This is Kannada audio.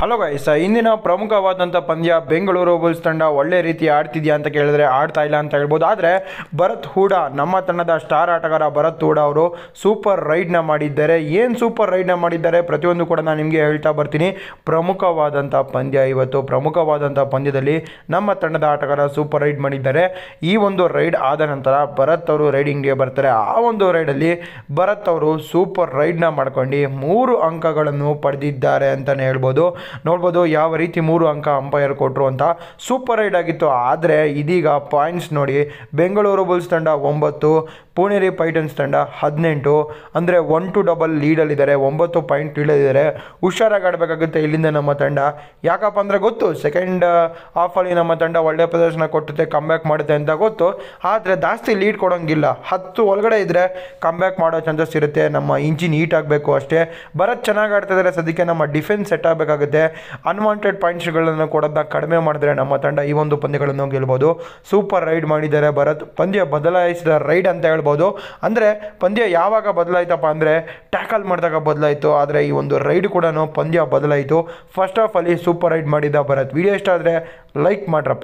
ಹಲೋ ಗೈಸ್ ಇಂದಿನ ಪ್ರಮುಖವಾದಂಥ ಪಂದ್ಯ ಬೆಂಗಳೂರು ಬುಲ್ಸ್ ತಂಡ ಒಳ್ಳೆ ರೀತಿ ಆಡ್ತಿದ್ಯಾ ಅಂತ ಕೇಳಿದ್ರೆ ಆಡ್ತಾ ಇಲ್ಲ ಅಂತ ಹೇಳ್ಬೋದು. ಆದರೆ ಭರತ್ ಹೂಡಾ, ನಮ್ಮ ತಂಡದ ಸ್ಟಾರ್ ಆಟಗಾರ ಭರತ್ ಹೂಡ ಅವರು ಸೂಪರ್ ರೈಡ್ನ ಮಾಡಿದ್ದಾರೆ. ಏನು ಸೂಪರ್ ರೈಡ್ನ ಮಾಡಿದ್ದಾರೆ ಪ್ರತಿಯೊಂದು ಕೂಡ ನಾನು ನಿಮಗೆ ಹೇಳ್ತಾ ಬರ್ತೀನಿ. ಪ್ರಮುಖವಾದಂಥ ಪಂದ್ಯ ಇವತ್ತು. ಪ್ರಮುಖವಾದಂಥ ಪಂದ್ಯದಲ್ಲಿ ನಮ್ಮ ತಂಡದ ಆಟಗಾರ ಸೂಪರ್ ರೈಡ್ ಮಾಡಿದ್ದಾರೆ. ಈ ಒಂದು ರೈಡ್ ಆದ ನಂತರ ಭರತ್ ಅವರು ರೈಡಿಂಗ್ಗೆ ಬರ್ತಾರೆ. ಆ ಒಂದು ರೈಡಲ್ಲಿ ಭರತ್ ಅವರು ಸೂಪರ್ ರೈಡ್ನ ಮಾಡ್ಕೊಂಡು ಮೂರು ಅಂಕಗಳನ್ನು ಪಡೆದಿದ್ದಾರೆ ಅಂತಲೇ ಹೇಳ್ಬೋದು. ನೋಡ್ಬೋದು ಯಾವ ರೀತಿ ಮೂರು ಅಂಕ ಅಂಪೈರ್ ಕೊಟ್ಟರು ಅಂತ ಸೂಪರ್ ರೈಡ್ ಆಗಿತ್ತು. ಆದರೆ ಇದೀಗ ಪಾಯಿಂಟ್ಸ್ ನೋಡಿ, ಬೆಂಗಳೂರು ಬುಲ್ಸ್ ತಂಡ ಒಂಬತ್ತು, ಪುಣೇರಿ ಪೈಟನ್ಸ್ ತಂಡ ಹದಿನೆಂಟು, ಅಂದರೆ ಒನ್ ಟು ಡಬಲ್ ಲೀಡಲ್ಲಿದ್ದಾರೆ ಒಂಬತ್ತು ಪಾಯಿಂಟ್ ಲೀಡಲ್ಲಿದ್ದಾರೆ ಹುಷಾರಾಗಿ ಆಡಬೇಕಾಗುತ್ತೆ ಇಲ್ಲಿಂದ ನಮ್ಮ ತಂಡ. ಯಾಕಪ್ಪ ಅಂದರೆ ಗೊತ್ತು ಸೆಕೆಂಡ್ ಹಾಫಲ್ಲಿ ನಮ್ಮ ತಂಡ ಒಳ್ಳೆ ಪ್ರದರ್ಶನ ಕೊಟ್ಟುತ್ತೆ ಕಮ್ಬ್ಯಾಕ್ ಮಾಡುತ್ತೆ ಅಂತ ಗೊತ್ತು. ಆದರೆ ಜಾಸ್ತಿ ಲೀಡ್ ಕೊಡೋಂಗಿಲ್ಲ. ಹತ್ತು ಒಳಗಡೆ ಇದ್ದರೆ ಕಮ್ಬ್ಯಾಕ್ ಮಾಡೋ ಚಾನ್ಸಸ್ ಇರುತ್ತೆ. ನಮ್ಮ ಇಂಜಿನ್ ಹೀಟ್ ಆಗಬೇಕು ಅಷ್ಟೇ. ಭರತ್ ಚೆನ್ನಾಗಿ ಆಡ್ತಾ ಇದ್ದಾರೆ ಸದ್ಯಕ್ಕೆ ನಮ್ಮ ಡಿಫೆನ್ಸ್ ಸೆಟ್ ಆಗಬೇಕಾಗುತ್ತೆ. ಅನ್ವಾಂಟೆಡ್ ಪಾಯಿಂಟ್ಸ್ಗಳನ್ನು ಕೊಡೋದನ್ನ ಕಡಿಮೆ ಮಾಡಿದ್ರೆ ನಮ್ಮ ತಂಡ ಈ ಒಂದು ಪಂದ್ಯಗಳನ್ನು ಗೆಲ್ಬೋದು ಸೂಪರ್ ರೈಡ್ ಮಾಡಿದ್ದಾರೆ ಭರತ್. ಪಂದ್ಯ ಬದಲಾಯಿಸಿದ ರೈಡ್ ಅಂತ ಹೇಳ್ಬೋದು. ಅಂದರೆ ಪಂದ್ಯ ಯಾವಾಗ ಬದಲಾಯಿತಪ್ಪ ಅಂದರೆ ಟ್ಯಾಕಲ್ ಮಾಡಿದಾಗ ಬದಲಾಯಿತು. ಆದರೆ ಈ ಒಂದು ರೈಡ್ ಕೂಡ ಪಂದ್ಯ ಬದಲಾಯಿತು. ಫಸ್ಟ್ ಆಫ್ ಅಲ್ಲಿ ಸೂಪರ್ ರೈಡ್ ಮಾಡಿದ ಭರತ್. ವಿಡಿಯೋ ಇಷ್ಟ ಆದರೆ ಲೈಕ್ ಮಾಡ್ರಪ್ಪ.